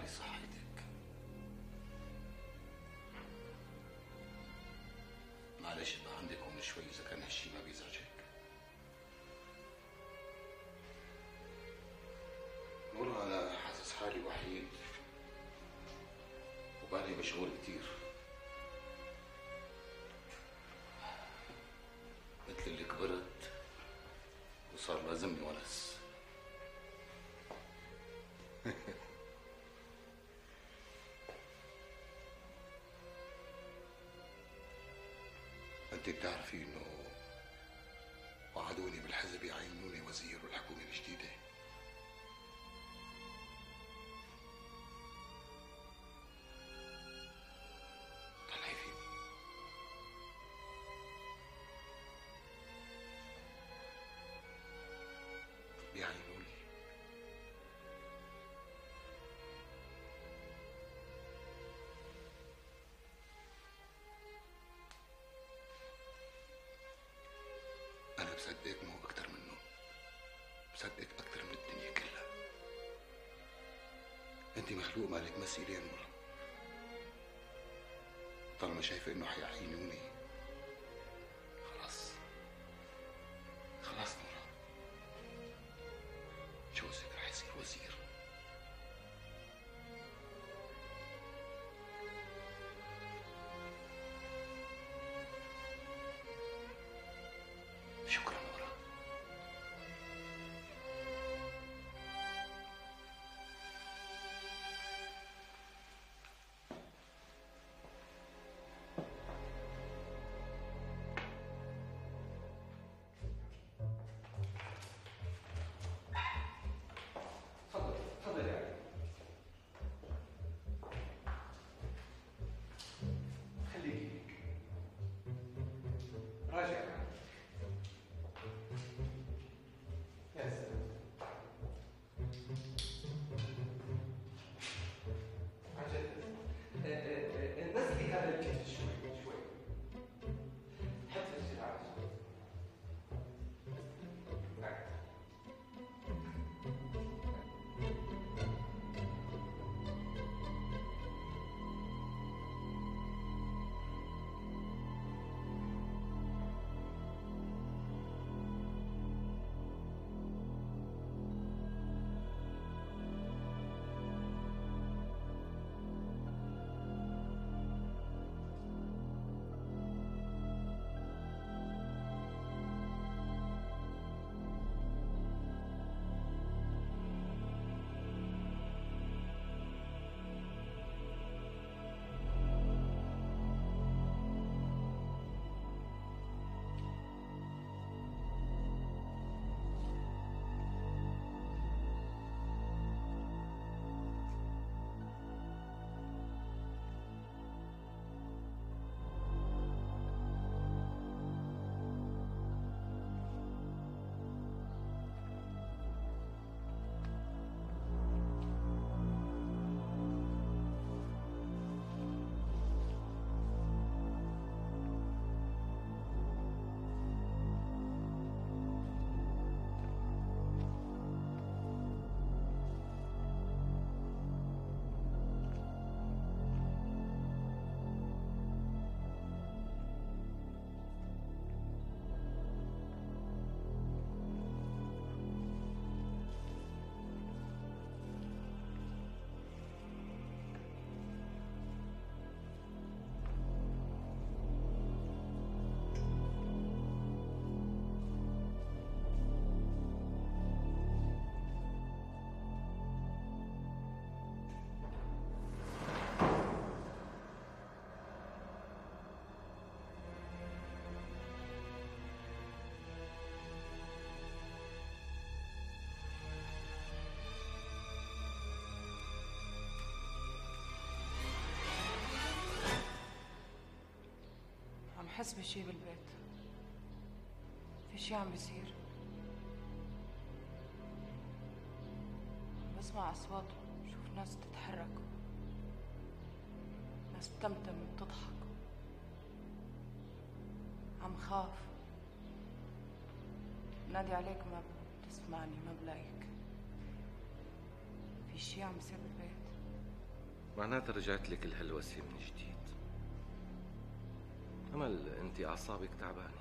على صحتك. معلش بقى عندك أم شوي إذا كان هالشي ما بيزعجك. والله أنا حاسس حالي وحيد وبالي مشغول كتير. انت بتعرفي انه وعدوني بالحزب يعينوني وزير الحكومة الجديدة. بصدق مو أكتر منه. بصدق أكتر من الدنيا كلها. أنت مخلوق مالك يا نورا طالما شايفة إنه حيعينوني حس بشي بالبيت. في شي عم بيصير. بسمع أصوات شوف ناس تتحرك. ناس بتمتم وبتضحك عم خاف. نادي عليك ما بتسمعني ما بلاقيك. في شي عم بيصير بالبيت. معناتها رجعت لك الهلوسة من جديد. أمل أنت أعصابك تعبانة.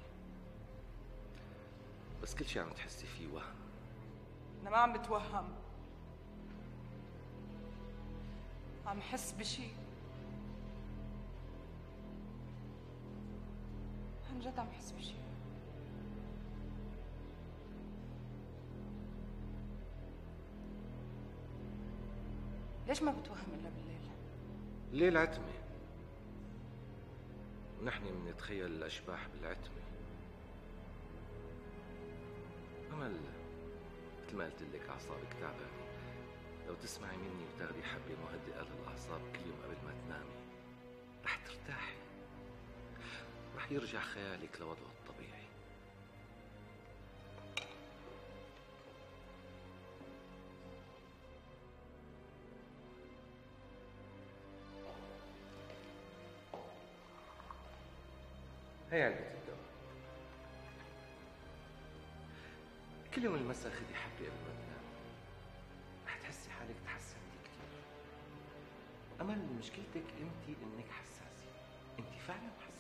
بس كل شيء عم تحسي فيه وهم. أنا ما عم بتوهم. عم حس بشيء عن جد عم حس بشيء ليش ما بتوهم إلا بالليل؟ الليل عتمة ونحن بنتخيل الأشباح بالعتمة أمل مثل ما قلت لك أعصابك تعبانة لو تسمعي مني وتاخدي حبة مهدئة للأعصاب كل يوم قبل ما تنامي رح ترتاحي. رح يرجع خيالك لوضعه هي علبة الدواء. كل يوم المساء خدي حبة قبل ما تنامي رح تحسي حالك تحسنتي كثير أمل مشكلتك أنت إنك حساسة. أنت فعلا حساسة.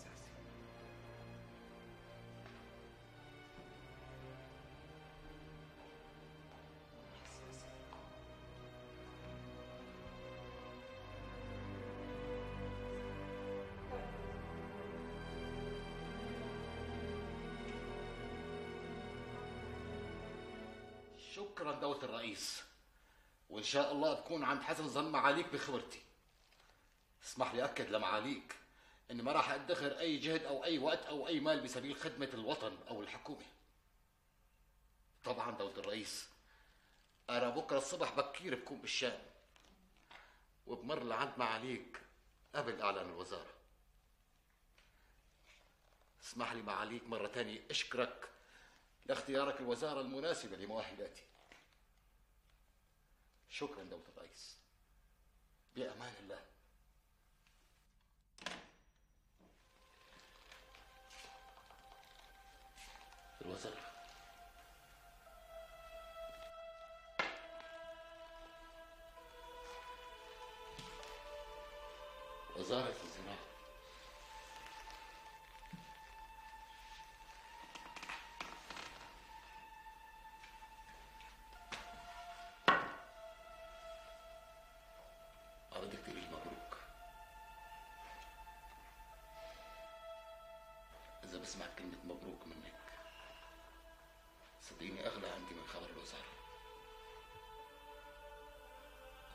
شكرا دولة الرئيس. وإن شاء الله تكون عند حسن ظن معاليك بخبرتي. اسمح لي أكد لمعاليك إني ما راح أدخر أي جهد أو أي وقت أو أي مال بسبيل خدمة الوطن أو الحكومة. طبعا دولة الرئيس أنا بكرة الصبح بكير بكون بالشام وبمر لعند معاليك قبل إعلان الوزارة. اسمح لي معاليك مرة تانية أشكرك لاختيارك الوزارة المناسبة لمؤهلاتي. شكرا دولة الرئيس بأمان الله. الوزارة وزارة إذا بسمع كلمة مبروك منك. صدقيني أغلى عندي من خبر الوزارة.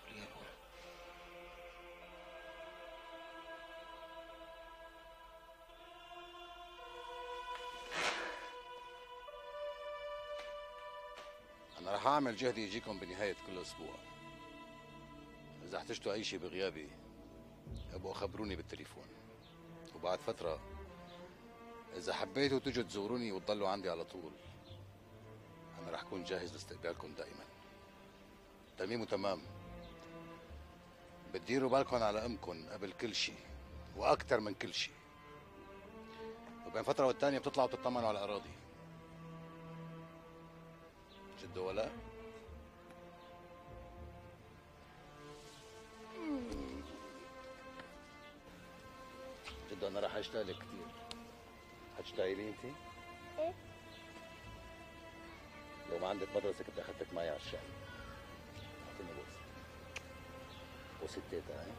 وريال ورا أنا رح أعمل جهدي يجيكم بنهاية كل أسبوع. إذا احتجتوا أي شيء بغيابي ابقوا خبروني بالتليفون. وبعد فترة إذا حبيتوا تجوا تزوروني وتضلوا عندي على طول. أنا رح كون جاهز لاستقبالكم دائما. تميم وتمام. بتديروا بالكم على أمكم قبل كل شيء وأكثر من كل شيء. وبين فترة والتانية بتطلعوا تطمنوا على الأراضي جد ولا؟ جد أنا راح اشتغل كثير حتشتغلي انت؟ إيه؟ لو ما عندك مدرسة كنت أخذتك معي على الشام أعطيني بوس وستيتها هي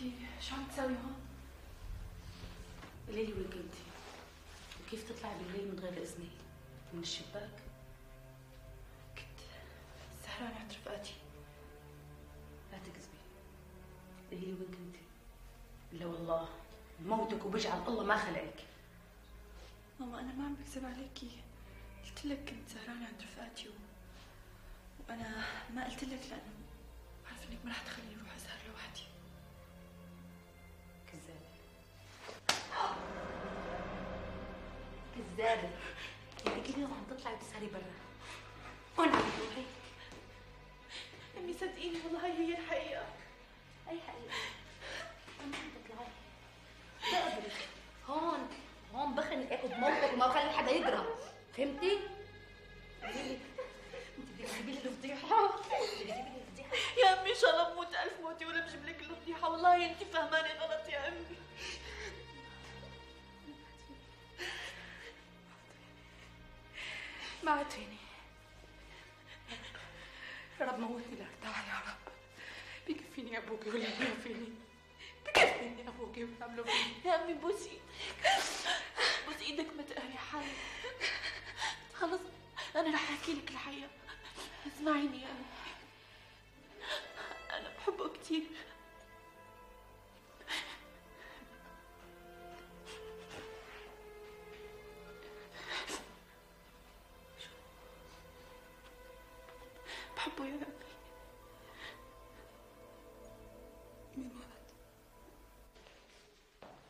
انتي شو عم تساوي هون؟ قولي لي وين كنتي؟ وكيف تطلعي بالليل من غير اذني؟ من الشباك؟ كنت سهرانة عند رفقاتي لا تكذبي قولي لي وين كنتي؟ لا والله موتك وبجعل الله ما خلقك ماما أنا ما عم بكذب عليكي قلت لك كنت سهرانة عند رفقاتي و... وأنا ما قلت لك لأنه بعرف إنك ما رح تخليني عم تطلعي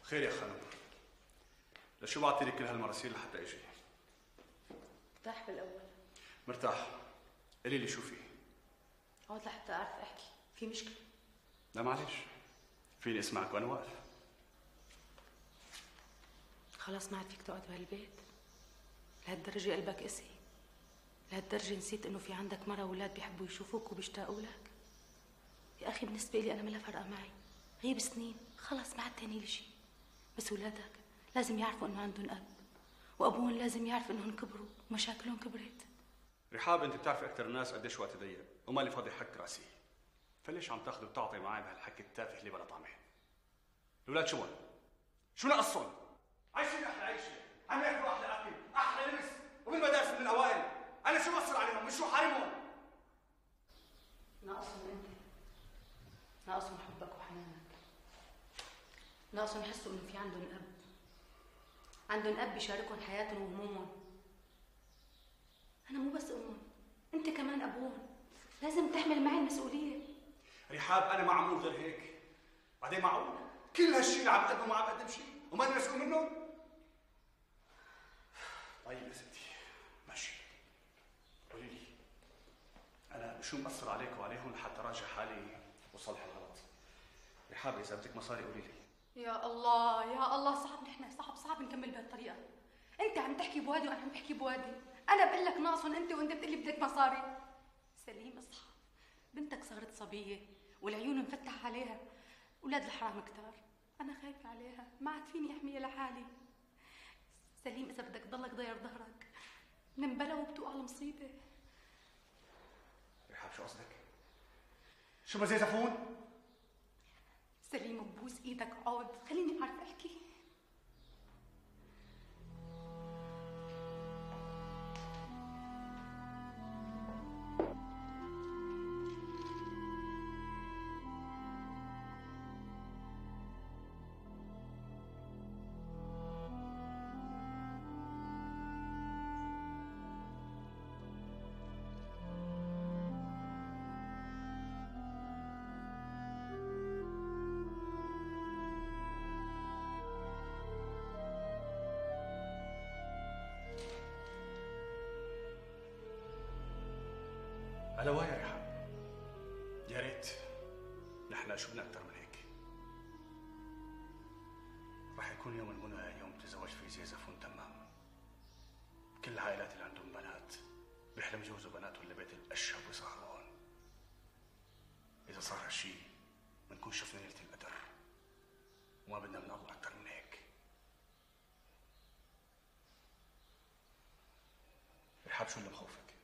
خير يا خانم. لشو بعتي لي كل هالمراسيل لحتى أجي؟ ارتاح بالأول. مرتاح. قولي لي شو في؟ اقعد لحتى أعرف أحكي. في مشكلة؟ لا معلش فيني أسمعك وأنا واقف. خلاص ما عاد فيك تقعد بهالبيت. لهالدرجه قلبك قسي. لهالدرجه نسيت إنه في عندك مرة واولاد بيحبوا يشوفوك وبيشتاقوا لك. يا أخي بالنسبة لي أنا ما لها فرقة معي. غيب سنين. خلص ما عاد تاني لي شيء بس اولادك لازم يعرفوا إنه عندهم أب وأبوهم لازم يعرف إنهم كبروا ومشاكلهم كبرت. رحاب أنت بتعرفي أكثر الناس قديش وقت ضيق وما لي فاضي حك رأسي. فليش عم تأخذ وتعطي معي بهالحكي التافه اللي بلا طعمة؟ الأولاد شو هون؟ شو نقصهم؟ عايشين أحلى عيشة. عم ياكلوا أحلى أكل أحلى لبس وبالمدارس من الأوائل. أنا شو مقصر عليهم؟ مش شو حارمهم؟ ناقصهم أنت. ناقصهم حبك. ناقصهم يحسوا إنه في عندهم أب. عندهم أب بيشاركهم حياتهم وهمومهم. أنا مو بس أمهم أنت كمان أبوهم. لازم تحمل معي المسؤولية. رحاب أنا ما عمول غير هيك. بعدين معقول؟ كل هالشيء اللي عم بقدمه ما عم بقدم شيء وما أنا مسؤول منه؟ طيب يا ستي ماشي. قولي لي أنا شو مقصر عليك وعليهم لحتى راجع حالي وصلح الغلط؟ رحاب إذا بدك مصاري قولي لي. يا الله يا الله صعب نحن صعب صعب نكمل بهالطريقة. أنت عم تحكي بوادي وأنا عم بحكي بوادي. أنا بقول لك ناقصهم أنت وأنت بتقلي بدك مصاري. سليم اصحى بنتك صارت صبية والعيون مفتح عليها. أولاد الحرام كتار أنا خايفة عليها. ما عاد فيني احميها لحالي. سليم إذا بدك تضلك ضير ظهرك. من بلا وبتوقع المصيبة. رحاب شو قصدك؟ شو ما زي زفون؟ سليم ببوس إيدك عود خليني أعرف أحكي. شو بدنا أكثر من هيك. رح يكون يوم المنى يوم تزوج فيه زي زفون تمام. كل العائلات اللي عندهم بنات بيحلم يجوزوا بناتهم لبيت الاشهب ويسهروا هون إذا صار هالشي بنكون شفنا ليلة القدر. وما بدنا من الله أكثر من هيك. رحاب شو اللي مخوفك؟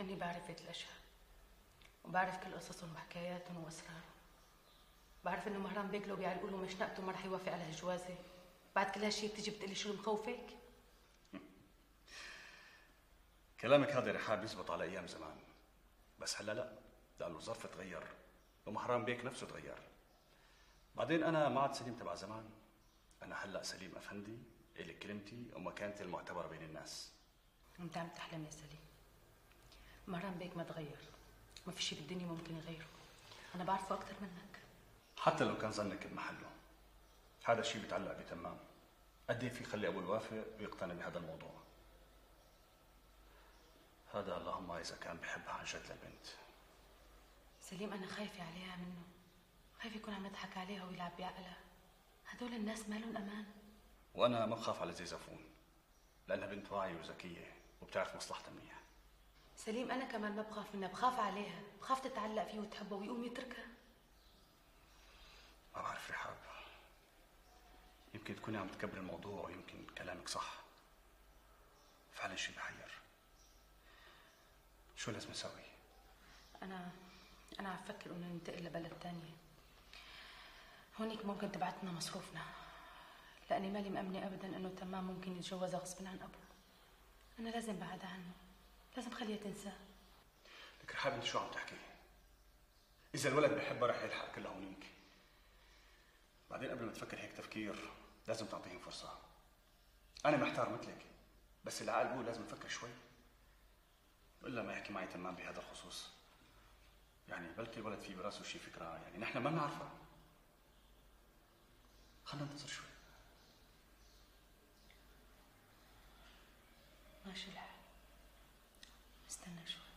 إني بعرف بيت الأشهر. وبعرف كل قصصهم وحكاياتهم وأسرارهم. بعرف إنه مهران بيك لو بيعلقوا له مشنقته ما رح يوافق على هالجوازة. بعد كل هالشيء بتيجي بتقلي شو مخوفك؟ كلامك هذا رحاب يزبط على أيام زمان. بس هلا لا لأنه الظرف تغير ومهران بيك نفسه تغير. بعدين أنا ما عاد سليم تبع زمان. أنا هلا سليم أفندي إلي كلمتي ومكانتي المعتبرة بين الناس. أنت عم تحلم يا سليم. مهران بيك ما تغير. ما في شيء بالدنيا ممكن يغيره. أنا بعرفه أكثر منك. حتى لو كان ظنك بمحله هذا الشيء بيتعلق بتمام. قد إيه في خلي أبو الوافق ويقتنع بهذا الموضوع؟ هذا اللهم إذا كان بحبها عن جد للبنت سليم أنا خايفة عليها منه. خايفة يكون عم يضحك عليها ويلعب بعقلها. هدول الناس ما لهم أمان. وأنا ما بخاف على زيزفون لأنها بنت واعية وذكية وبتعرف مصلحتها منيح سليم أنا كمان ما بخاف منها بخاف عليها بخاف تتعلق فيه وتحبه ويقوم يتركها. ما بعرف رحاب. يمكن تكوني عم تكبر الموضوع ويمكن كلامك صح. فعلا شيء بحير. شو لازم نسوي؟ أنا أنا عم فكر إنه ننتقل لبلد تانية. هونيك ممكن تبعتنا مصروفنا. لأني مالي مأمنة ابدا إنه تمام ممكن يتجوزها غصب عن أبوه. أنا لازم بعدها عنه. لازم خليها تنساه لك رحاب انت شو عم تحكي؟ إذا الولد بحبها رح يلحق كلها هونيك بعدين قبل ما تفكر هيك تفكير لازم تعطيهم فرصة. أنا محتار مثلك بس العقل بقول لازم نفكر شوي. إلا ما يحكي معي تمام بهذا الخصوص. يعني بلكي الولد في براسه شي فكرة يعني نحن ما بنعرفها خلينا ننتظر شوي. ماشي الحال. استنى شوي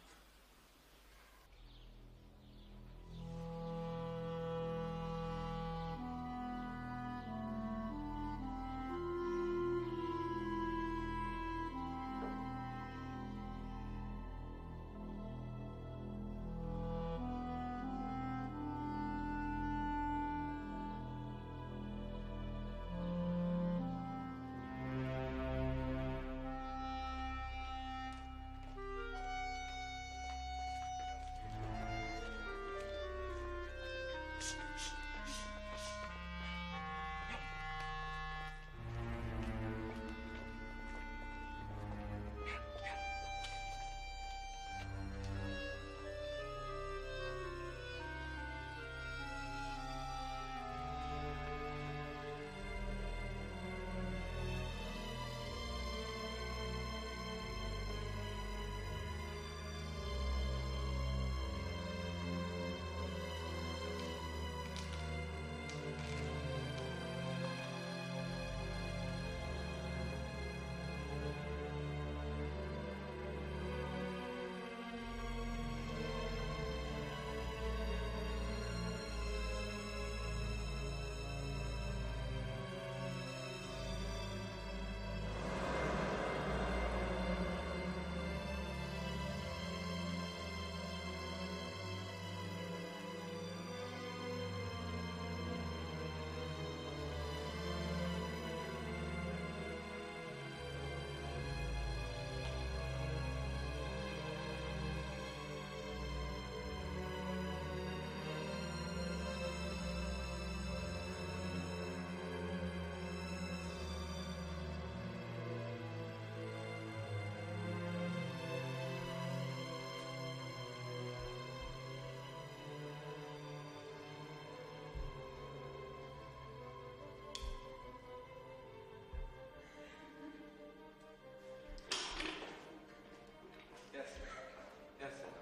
يا سلام يا سلام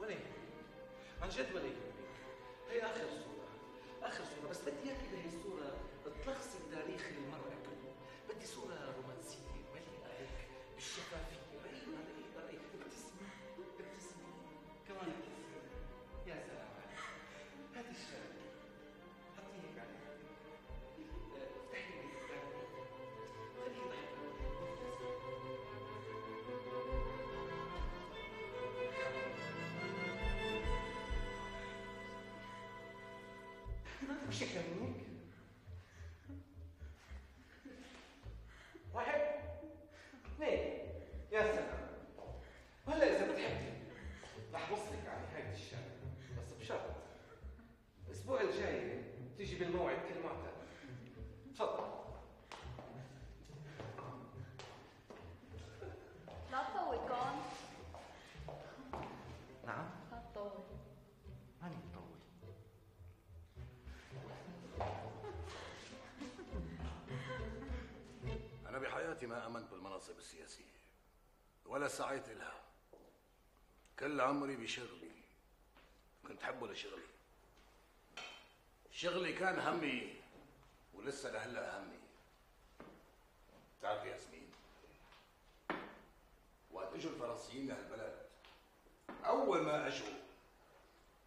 ولا عن جد ولا هي اخر صورة اخر صورة بس بدي اياك بهي الصورة تلخصي تاريخ المرأة مش يكلمنيك أنا بحياتي ما آمنت بالمناصب السياسية ولا سعيت لها. كل عمري بشغلي كنت حبه لشغلي. شغلي كان همي ولسه لهلأ همي. بتعرف يا ياسمين وقت اجوا الفرنسيين لهالبلد أول ما اجوا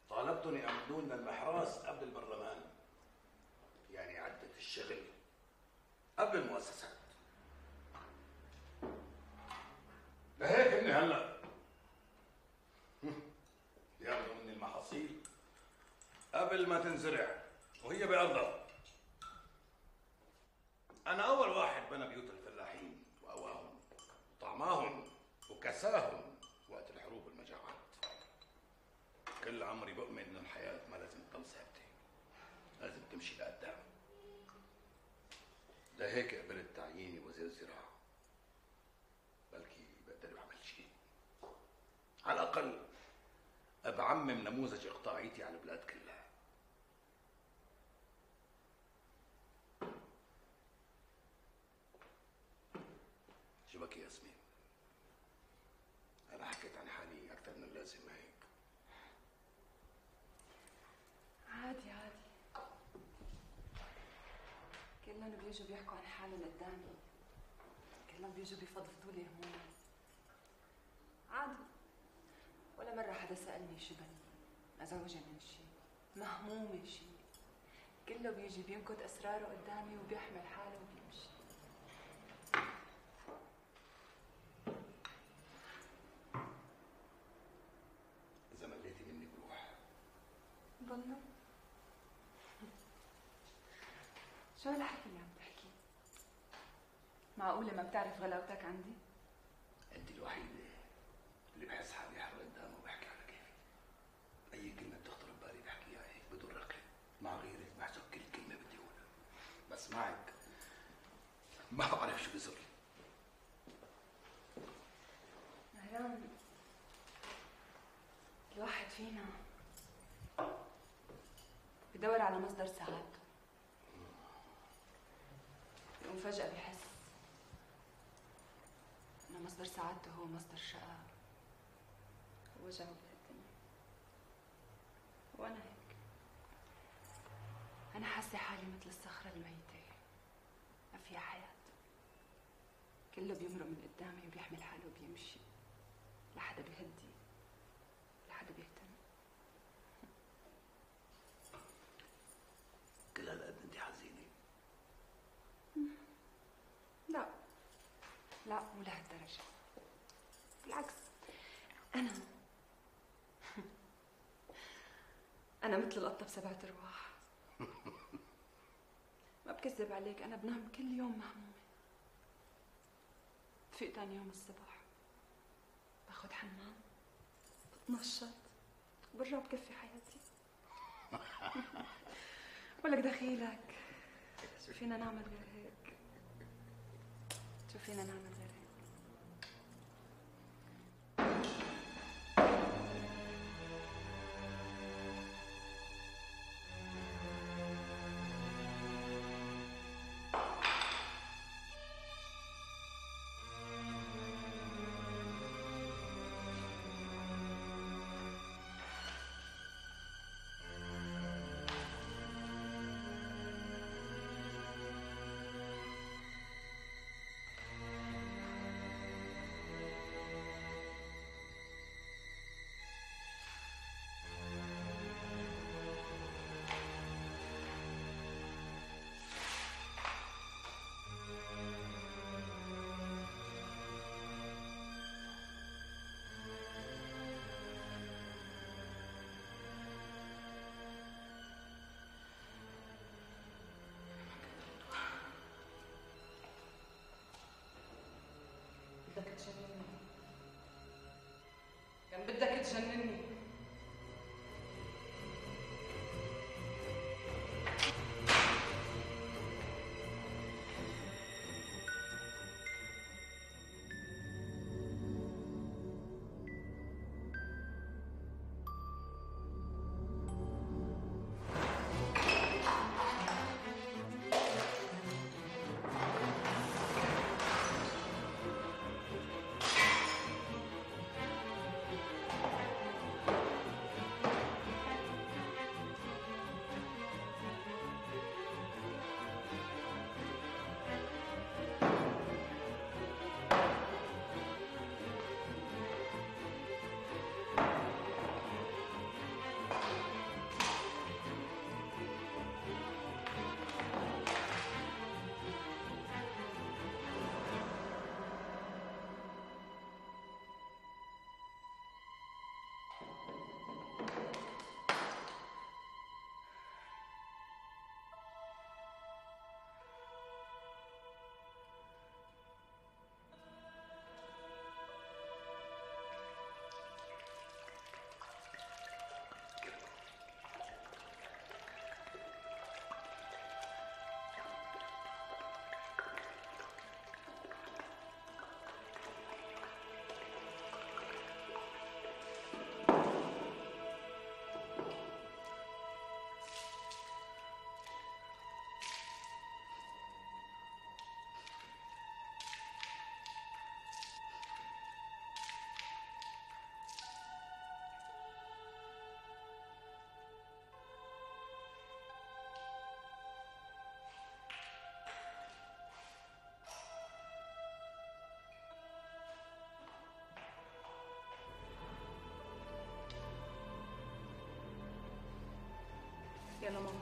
طالبتهم يعملوا لنا المحراس قبل البرلمان. يعني عدة الشغل. قبل المؤسسات لهيك اني هلا ياخذوا مني المحاصيل قبل ما تنزرع وهي بأرضها أنا أول واحد بنى بيوت الفلاحين وأواهم وطعماهم وكساهم وقت الحروب والمجاعات. كل عمري بؤمن إن الحياة ما لازم تضل ثابتة لازم تمشي لقدام. لهيك قبلت تعييني وزير الزراعة بلكي بقدر بعمل شيء. على الأقل بعمم نموذج إقطاعيتي على البلاد كلها شو بك يا ياسمين أنا حكيت عن حالي أكثر من اللازم هيك عادي عادي كلهم بيجوا بيحكوا عن حالهم قدامي كلهم بيجوا بيفضفضوا لي هموم عادي. ولا مرة حدا سألني شو بدي. مزوجة من شي. مهمومة شي. كله بيجي بينكت أسراره قدامي وبيحمل حاله وبيمشي. إذا مليتي مني بروح. ضلوا شو هالحكي؟ معقولة ما بتعرف غلاوتك عندي؟ أنت الوحيدة اللي بحس حالي حر قدامه وبحكي على كيفي. أي كلمة بتخطر ببالي بحكيها هيك بدون رقي مع غيرك بحسب كل كلمة بدي أقولها. بس معك. ما بعرف شو بيصير مهران الواحد فينا بدور على مصدر سعادته. يقوم فجأة بحس مصدر سعادته هو مصدر شقاء. ووجعه بهالدنيا وأنا هيك. أنا حاسة حالي مثل الصخرة الميتة. ما فيها حياة. كله بيمرق من قدامي وبيحمل حاله وبيمشي. لا حدا بيهدي لا حدا بيهتم كل هالقد أنت حزينة لا لا مو لهالدرجة. بالعكس. أنا أنا مثل القطة بسبعة أرواح. ما بكذب عليك أنا بنام كل يوم مهمومة. بفيق تاني يوم الصبح باخد حمام بتنشط برجع بكفي حياتي. ولك دخيلك. شو فينا نعمل غير هيك؟ شو فينا نعمل بدك تجنني. كان بدك تجنني؟ يلا ماما.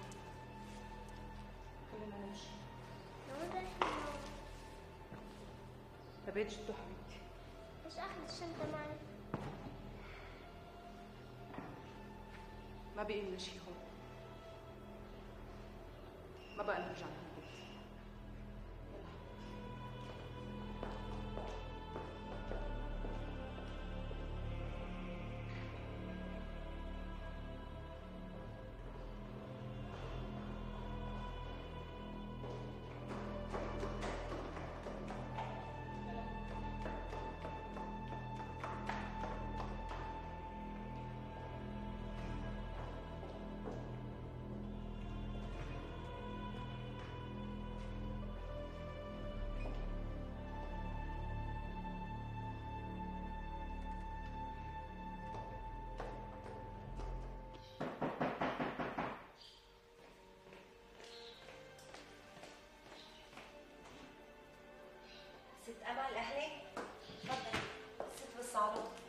خلينا نمشي. لبيت جدو حبيبتي. مش اخذ الشنطة معي ما بقي لنا شي ست امل أهلي تفضل ست بالصالون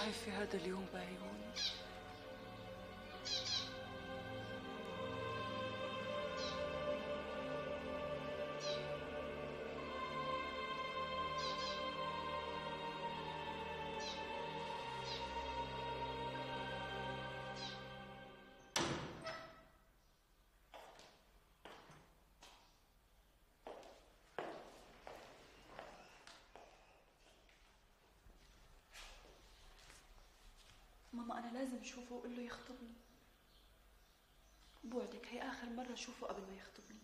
شايفة هذا اليوم بعيوني ماما أنا لازم أشوفه وأقول له يخطبني. بوعدك هي آخر مرة أشوفه قبل ما يخطبني.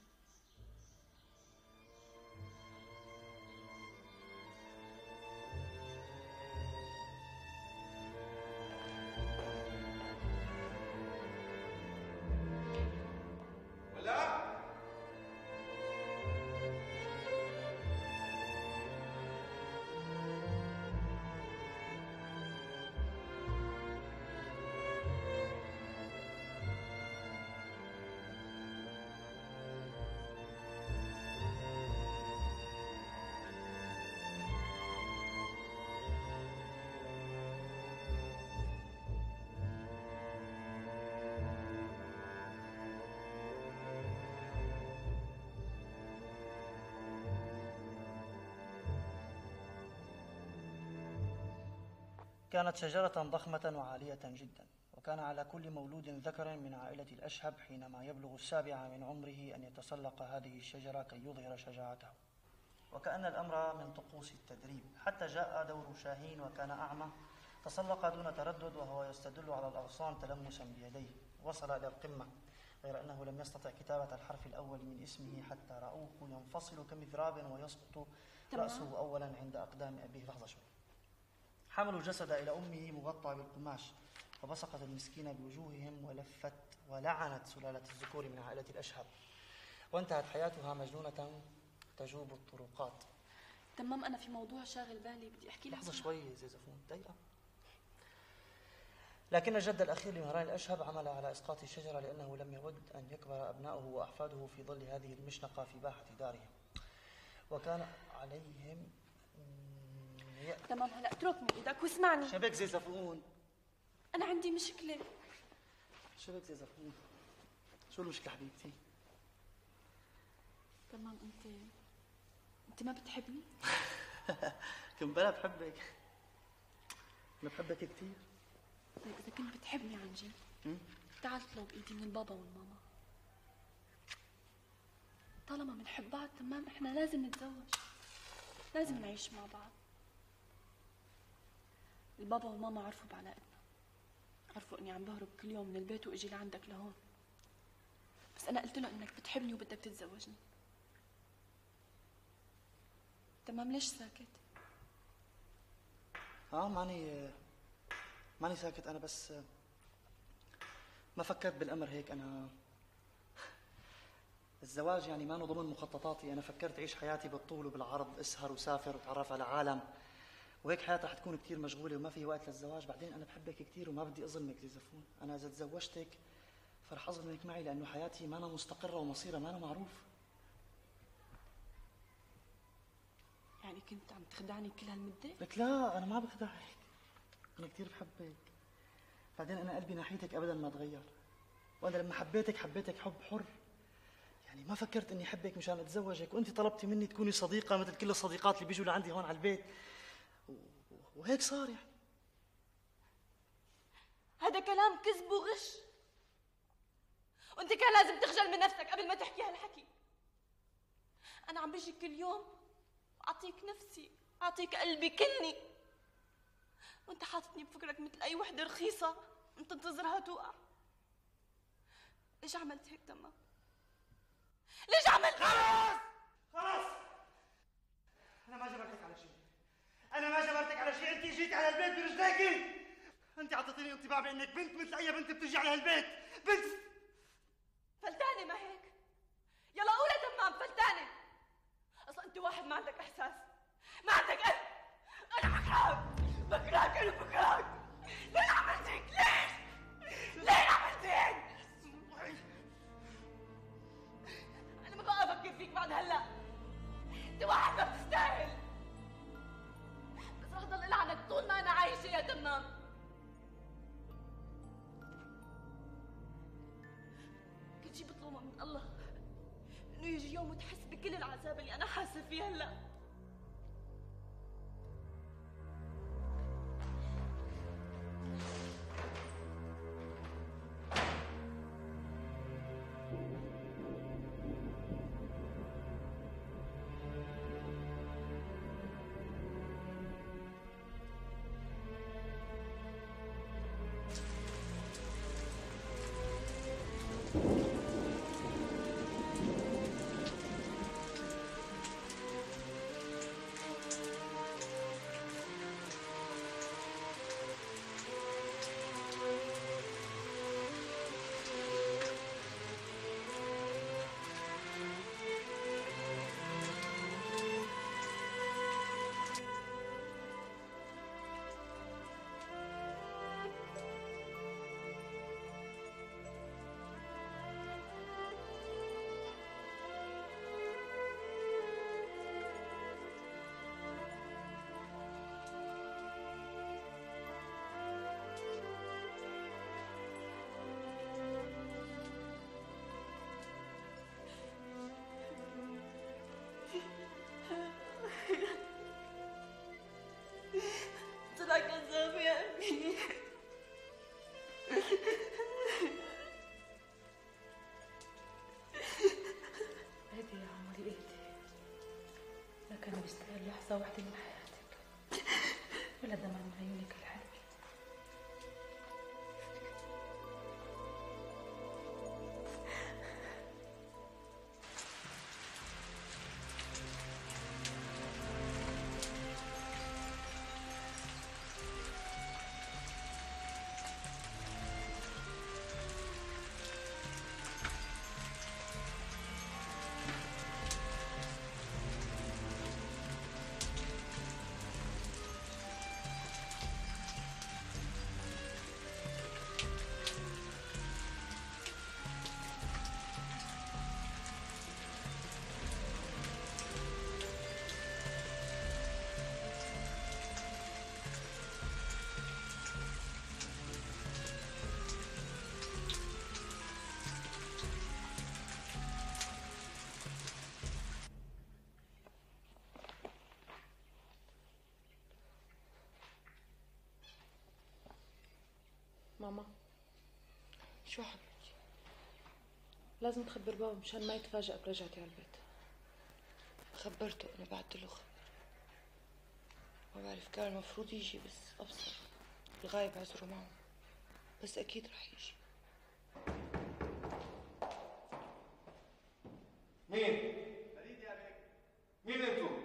كانت شجرة ضخمة وعالية جدا وكان على كل مولود ذكر من عائلة الأشهب حينما يبلغ السابعة من عمره أن يتسلق هذه الشجرة كي يظهر شجاعته. وكأن الأمر من طقوس التدريب. حتى جاء دور شاهين وكان أعمى تسلق دون تردد وهو يستدل على الأغصان تلمسا بيديه. وصل إلى القمة غير أنه لم يستطع كتابة الحرف الأول من اسمه حتى رأوه ينفصل كمذراب ويسقط. رأسه أولا عند أقدام أبيه. لحظة شوي. حملوا الجسد إلى أمه مغطى بالقماش فبصقت المسكينة بوجوههم ولفت ولعنت سلالة الذكور من عائلة الأشهب وانتهت حياتها مجنونة تجوب الطرقات. تمام أنا في موضوع شاغل بالي بدي أحكي لك لحظة. شوي زي زفون دقيقة. لكن الجد الأخير لمهران الأشهب عمل على إسقاط الشجرة لأنه لم يود أن يكبر أبناؤه وأحفاده في ظل هذه المشنقة في باحة دارهم. وكان عليهم مم، ي- تمام هلا اتركني. إيدك واسمعني. شبك زي زفون؟ أنا عندي مشكلة. شبك زي زفون؟ شو المشكلة حبيبتي؟ تمام أنت أنت ما بتحبني؟ كنت بلا بحبك. أنا بحبك كثير طيب إذا كنت بتحبني عن جد. تعال اطلب إيدي من البابا والماما طالما بنحب بعض تمام إحنا لازم نتزوج. لازم نعيش مع بعض. البابا والماما عرفوا بعلاقتنا. عرفوا إني عم بهرب كل يوم من البيت وإجي لعندك لهون. بس أنا قلت له إنك بتحبني وبدك تتزوجني. تمام ليش ساكت؟ آه ماني ماني ساكت. أنا بس ما فكرت بالأمر هيك. أنا الزواج يعني ما ضمن مخططاتي. أنا فكرت أعيش حياتي بالطول وبالعرض أسهر وسافر وأتعرف على عالم. وهيك حياتي رح تكون كثير مشغولة وما في وقت للزواج. بعدين أنا بحبك كثير وما بدي أظلمك زفون أنا إذا تزوجتك فرح أظلمك معي لأنه حياتي ما أنا مستقرة ومصيرها ما أنا معروف. يعني كنت عم تخدعني كل هالمدة؟ لك لا أنا ما بخدعك. أنا كثير بحبك. بعدين أنا قلبي ناحيتك ابدا ما تغير. وأنا لما حبيتك حبيتك حب حر. يعني ما فكرت إني أحبك مشان أتزوجك وأنت طلبتي مني تكوني صديقة مثل كل الصديقات اللي بيجوا لعندي هون على البيت. وهيك صار يعني. هذا كلام كذب وغش. وانت كان لازم تخجل من نفسك قبل ما تحكي هالحكي. أنا عم بجي كل يوم أعطيك نفسي أعطيك قلبي كني. وانت حاططني بفكرك مثل أي وحدة رخيصة انت تنتظرها توقع. ليش عملت هيك تمام؟ ليش عملت؟ خلاص خلاص أنا ما جبرتك على شيء. أنا ما جبرتك على شيء أنت جيت على البيت برجليكي أنت اعطيتيني انطباع بأنك بنت مثل أي بنت بتجي على هالبيت بنت. فلتانة ما هيك؟ يلا قولي تمام فلتانة. أصلا أنت واحد ما عندك إحساس. ما عندك قلب أنا بكرهك. بكرهك أنا بكرهك. ليش عملت هيك ليش؟ أنا لحظة واحدة من حياتك ولا دمع من عيونك. شو حبيبتي لازم تخبر بابا مشان ما يتفاجئ برجعتي على البيت. خبرته أنا بعت له خبر. ما بعرف كان المفروض يجي بس أبصر. الغايب عذره معه. بس أكيد رح يجي. مين؟ فريد يا بيك. مين أنتو؟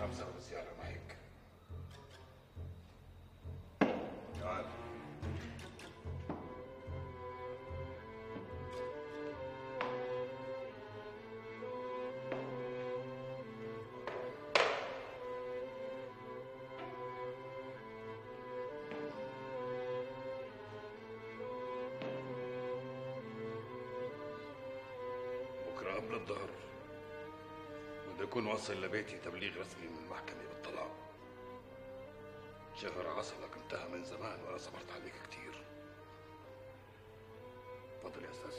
سبب الزياره ما هيك تعال بكرة قبل الظهر. بدي اكون واصل لبيتي تبليغ رسمي من المحكمة بالطلاق. شهر عسلك انتهى من زمان وأنا صبرت عليك كتير. تفضل يا أستاذ.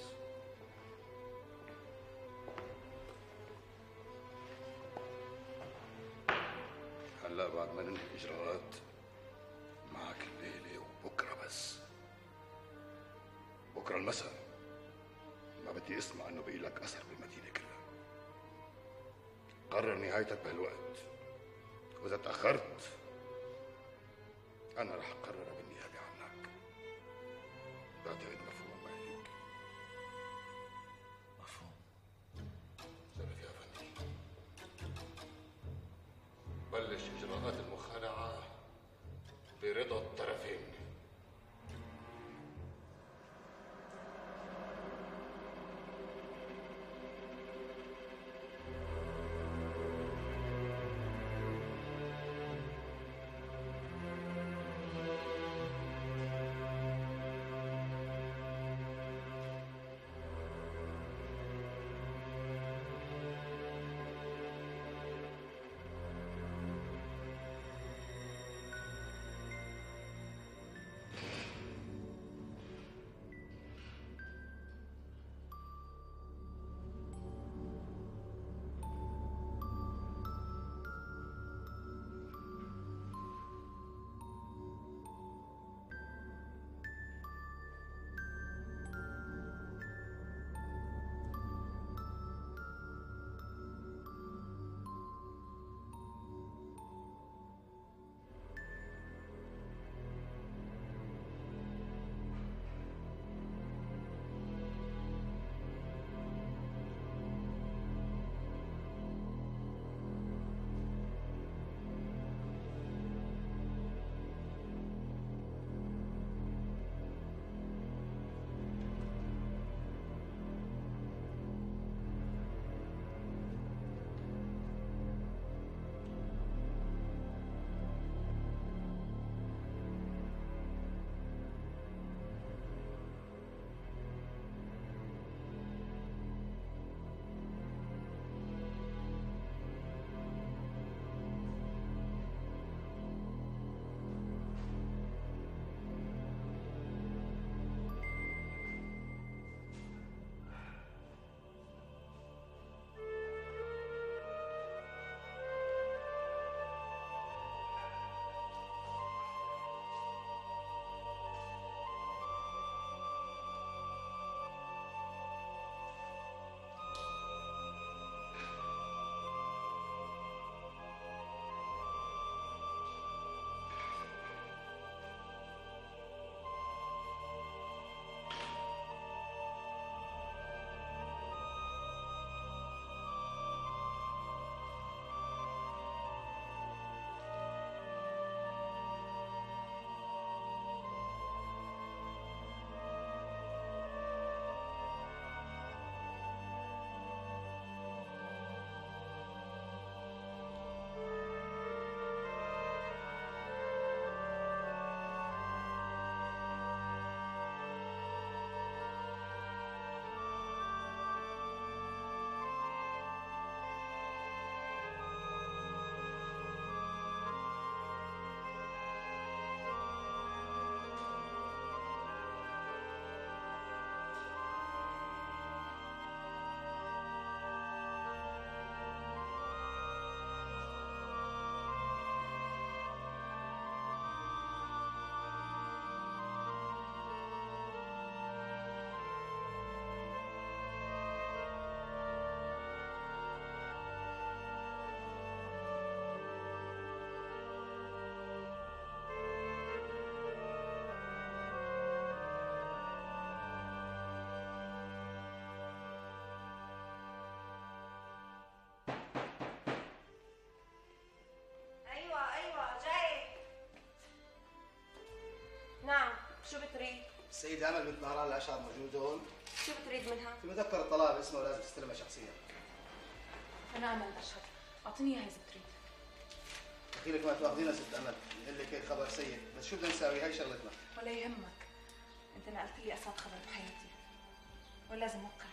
هلا بعد ما ننهي الإجراءات معك الليلة وبكرة بس. بكرة المساء. ما بدي أسمع إنه بقي لك أثر بالمدينة كلها. قرر نهايتك بهالوقت وإذا تأخرت أنا رح أقرر بالنيابه عنك. بعتقد شو بتريد؟ السيدة أمل بنت مهران الأشعر موجود هون. شو بتريد منها؟ في مذكرة طلب اسمه لازم تستلمها شخصيا؟ أنا أمل اشهد أعطيني إياها إذا بتريد. دخيلك ما تواخذينا ست أمل. بنقول لك هيك خبر سيء. بس شو بدنا نساوي؟ هي شغلتنا. ولا يهمك. أنت نقلت لي أسعد خبر بحياتي. ولازم أوقع.